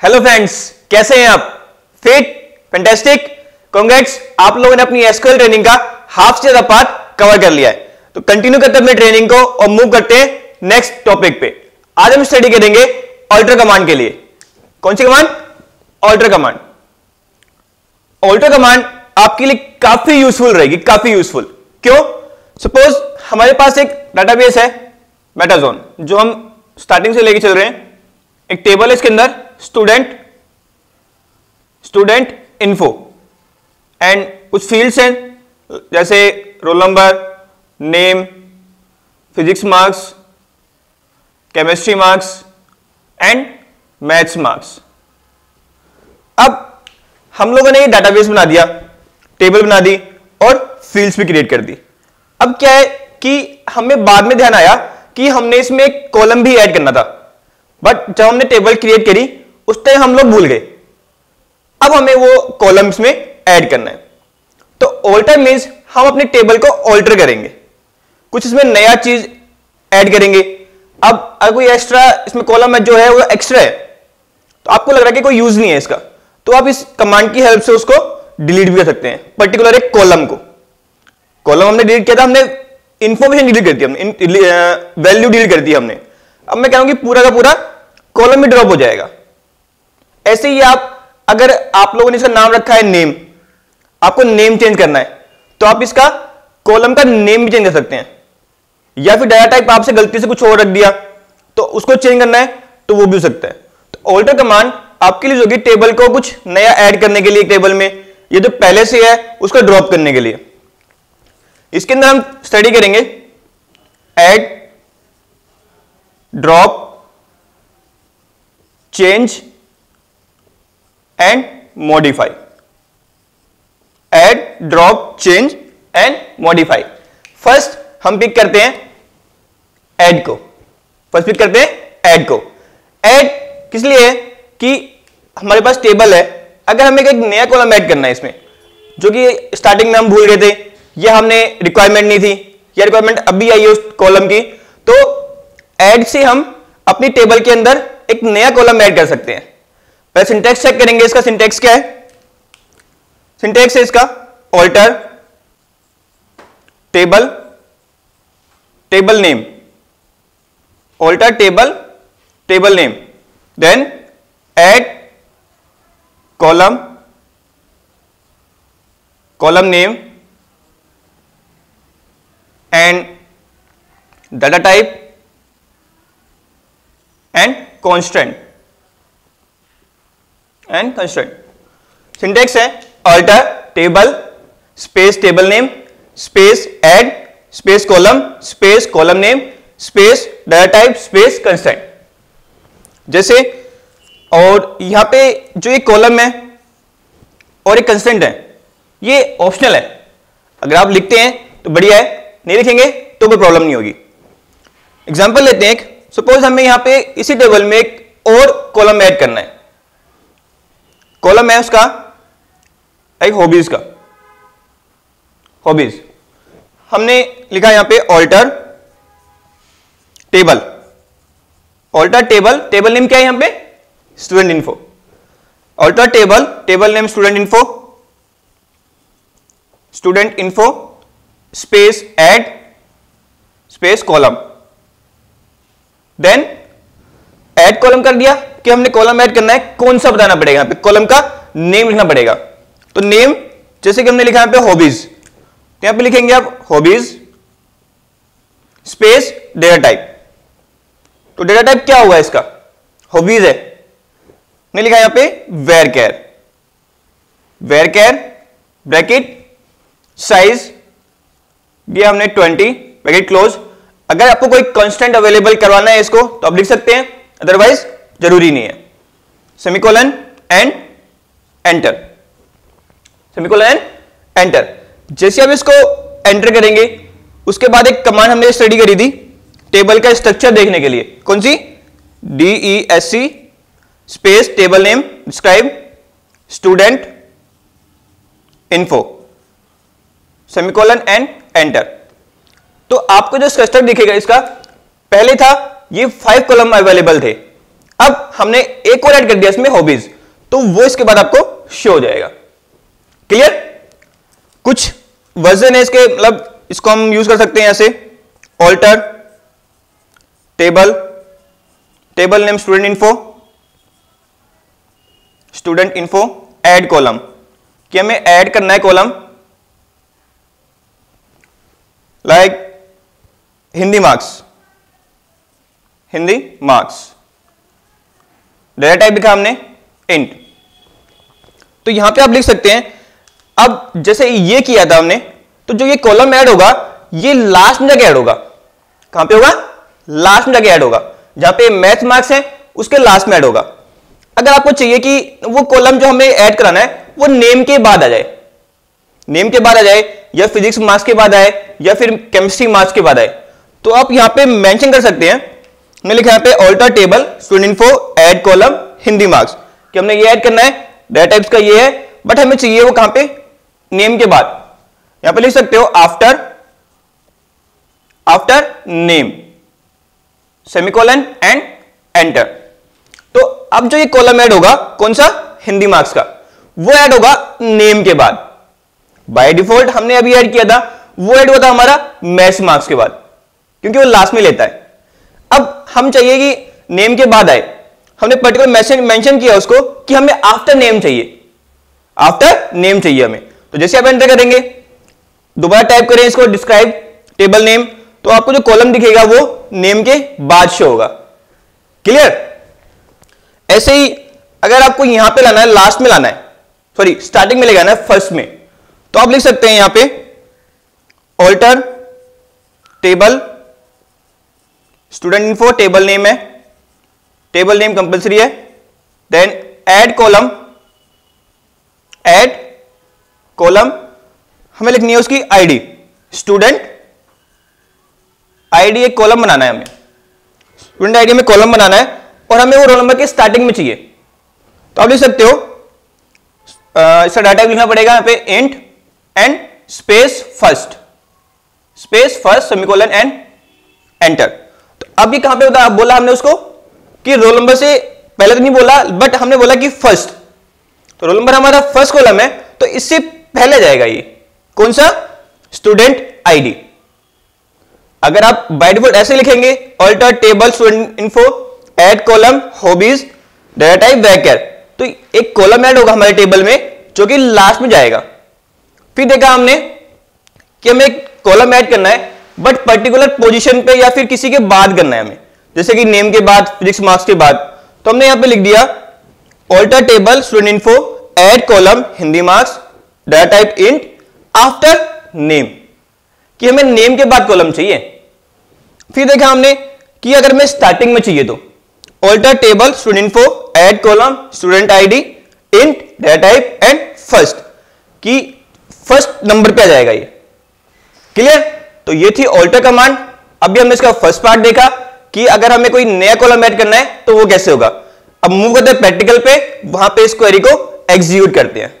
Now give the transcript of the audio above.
Hello friends कैसे हैं आप? फिट फैंटास्टिक कॉन्ग्रेट्स आप लोगों ने अपनी एसक्यूएल ट्रेनिंग का हाफ़ से ज़्यादा पार्ट कवर कर लिया है। तो कंटिन्यू करते हैं अपनी ट्रेनिंग को और मूव करते हैं नेक्स्ट टॉपिक पे। आज हम स्टडी करेंगे ऑल्टर कमांड के लिए। कौन सी command alter command alter command आपके लिए काफ़ी यूजफुल रहेगी, काफ़ी यूजफुल क्यों? सपोज़ हमारे पास एक डाटाबेस है मेटाजोन जो हम स्टार्टिंग से लेके चल रहे हैं। एक टेबल है इसके अंदर। स्टूडेंट स्टूडेंट इन्फो एंड कुछ फील्ड्स हैं जैसे roll number name physics marks chemistry marks and maths marks अब हम लोगों ने ये डाटाबेस बना दिया टेबल बना दी, और फील्ड्स भी क्रिएट कर दी। अब क्या है कि हमें बाद में ध्यान आया कि हमने इसमें एक कॉलम भी ऐड करना था। बट जब हमने टेबल क्रिएट करी उस टाइम हम लोग भूल गए। अब हमें वो कॉलम्स में ऐड करना है। तो ऑल्टर मीन्स हम अपने टेबल को ऑल्टर करेंगे। कुछ इसमें नया चीज़ ऐड करेंगे। अब अगर कोई एक्स्ट्रा इसमें कॉलम है जो है वो एक्स्ट्रा है। तो आपको लग रहा है कि कोई यूज़ नहीं है इसका। तो आप इस कमांड की हेल्प से उसको डिलीट भी कर सकते हैं। पर्टिकुलर एक कॉलम को। कॉलम हमने डिलीट किया था, हमने इंफॉर्मेशन डिलीट कर दी हमने। वैल्यू डिलीट कर दी हमने। अब मैं कहूँगी पूरा का पूरा कॉलम में ड्रॉप हो जाएगा। ऐसे ही आप, अगर आप लोगों ने इसका नाम रखा है नेम आपको नेम चेंज करना है तो आप इसका कॉलम का नेम भी चेंज कर सकते हैं। या फिर डाटा टाइप आपसे गलती से कुछ और रख दिया तो उसको चेंज करना है तो वो भी हो सकता है। तो ऑल्टर कमांड आपके लिए जो टेबल को कुछ नया ऐड करने के लिए टेबल में, ये जो पहले से है, उसको ड्रॉप करने के लिए। इसके अंदर हम स्टडी करेंगे add drop change and modify add drop change and modify first हम पिक करते हैं एड को। फ़र्स्ट पिक करते हैं एड को। एड किस लिए है? कि हमारे पास टेबल है। अगर हमें एक नया कॉलम ऐड करना है इसमें, जो कि स्टार्टिंग में हम भूल रहे थे, या हमने रिक्वायरमेंट नहीं थी, या रिक्वायरमेंट अभी आई है उस कॉलम की तो ऐड से हम अपनी टेबल के अंदर एक नया कॉलम ऐड कर सकते हैं। पहले सिंटेक्स चेक करेंगे, इसका सिंटेक्स क्या है? सिंटेक्स है इसका alter table table name alter table table name then add column column name and data type and constant and constant syntax है alter table space table name space add space column space column name space data type space constant जैसे, और यहाँ पे जो एक column है, और एक कंस्टेंट है, ये ऑप्शनल है। अगर आप लिखते हैं तो बढ़िया है, नहीं लिखेंगे तो कोई प्रॉब्लम नहीं होगी। एग्ज़ाम्पल लेते हैं एक। सपोज़ हमें यहाँ पे इसी टेबल में एक और कॉलम ऐड करना है। कॉलम है उसका? एक हॉबीज का। हॉबीज हमने लिखा यहाँ पे alter table alter table table name क्या है यहाँ पे? Student info alter table table name student info student info space add space column then add column कर दिया। कि हमने कॉलम ऐड करना है, कौन सा बताना पड़ेगा यहाँ पे? कॉलम का नेम लिखना पड़ेगा। तो नेम जैसे कि हमने लिखा यहाँ पे हॉबीज तो यहाँ पे लिखेंगे आप हॉबीज स्पेस डेटा टाइप तो डेटा टाइप क्या हुआ इसका? हॉबीज है। ने लिखा यहाँ पे varchar varchar bracket size दिया हमने 20 ब्रैकेट क्लोज अगर आपको कोई कांस्टेंट अवेलेबल करवाना है इसको तो आप लिख सकते हैं। अदरवाइज़ ज़रूरी नहीं है। Semicolon and enter semicolon and enter जैसे आप इसको एंटर करेंगे, उसके बाद एक कमांड हमने स्टडी करी थी टेबल का स्ट्रक्चर देखने के लिए। कौन सी? D E S C space table name describe student info semicolon and enter तो आपको जो स्ट्रक्चर दिखेगा इसका, पहले था, ये फाइव कॉलम अवेलेबल थे। अब हमने एक और ऐड कर दिया इसमें हॉबीज तो वो इसके बाद आपको शो हो जाएगा। क्लियर कुछ वर्जन है इसके मतलब इसको हम यूज़ कर सकते हैं ऐसे। Alter table table name student info student info add column कि हमें ऐड करना है column like Hindi marks Hindi marks data type लिखा हमने इंट तो यहाँ पे आप लिख सकते हैं, अब जैसे ये किया था हमने तो जो ये कॉलम ऐड होगा, ये लास्ट में जाके ऐड होगा. कहाँ पे होगा? लास्ट में जाके ऐड होगा. जहाँ पे मैथ मार्क्स है, उसके लास्ट में ऐड होगा. अगर आपको चाहिए कि वो कॉलम जो हमें ऐड कराना है, वो नेम के बाद आ जाए. नेम के बाद आ जाए, या फिजिक्स मार्क्स के बाद आए, या फिर केमिस्ट्री मार्क्स के बाद आए. तो आप यहाँ पे मेंशन कर सकते हैं मैं लिखा यहाँ पे alter table student info add column Hindi marks कि हमने ये ऐड करना है डेटा टाइप्स का ये है बट हमें चाहिए वो कहाँ पे? नेम के बाद. यहाँ पे लिख सकते हो after after name semicolon and enter तो अब जो ये कॉलम ऐड होगा, कौन सा? हिंदी मार्क्स का. वो ऐड होगा नेम के बाद. बाय डिफ़ॉल्ट हमने अभी ऐड किया था, वो ऐड हुआ था हमारा मैथ्स मार्क्स के बाद. क्योंकि वो लास्ट में लेता है. अब हम चाहिए कि नेम के बाद आए। हमने पर्टिकुलर मैसेज मेंशन किया उसको कि हमें आफ्टर नेम चाहिए। आफ्टर नेम चाहिए हमें। तो जैसे आप एंटर करेंगे, दोबारा टाइप करें इसको डिस्क्राइब टेबल नेम तो आपको जो कॉलम दिखेगा वो नेम के बाद शो होगा। क्लियर ऐसे ही अगर आपको यहाँ पे लाना है लास्ट में लाना है सॉरी स्टार्टिंग में ले जाना है फ़र्स्ट में तो आप लिख सकते हैं यहाँ पे alter table student info table name है। टेबल नेम कंपलसरी है। Then add column add column हमें लिखनी है उसकी आईडी स्टूडेंट आईडी एक कॉलम बनाना है हमें। स्टूडेंट आईडी में कॉलम बनाना है और हमें वो रोल नंबर के स्टार्टिंग में चाहिए। तो आप लिख सकते हो इसका डाटा लिखना पड़ेगा यहाँ पे int and space first space first semicolon and enter ये कहाँ पे बोला हमने उसको कि रोल नंबर से पहले तो नहीं बोला बट हमने बोला कि फ़र्स्ट तो रोल नंबर हमारा फ़र्स्ट कॉलम है तो इससे पहले जाएगा ये। कौन सा? स्टूडेंट आईडी अगर आप बाय डिफ़ॉल्ट ऐसे लिखेंगे alter table student info add column hobbies data type Wacker तो एक कॉलम ऐड होगा हमारे टेबल में, जो कि लास्ट में जाएगा। फिर देखा हमने कि हमें कॉलम ऐड करना है बट पर्टिकुलर पोजीशन पे या फिर किसी के बाद करना है हमें। जैसे कि नेम के बाद फिजिक्स मार्क्स के बाद। तो हमने यहाँ पे लिख दिया alter table student info add column Hindi marks data type int after name कि हमें नेम के बाद कॉलम चाहिए। फिर देखा हमने कि अगर मैं स्टार्टिंग में चाहिए तो alter table student info add column student ID int data type and first की फ़र्स्ट नंबर पे आ जाएगा ये। क्लियर तो ये थी ऑल्टर कमांड अभी हमने इसका फ़र्स्ट पार्ट देखा कि अगर हमें कोई नया कॉलम ऐड करना है तो वो कैसे होगा? अब मूव करते हैं प्रैक्टिकल पे, वहाँ पे इस क्वेरी को एग्जीक्यूट करते हैं।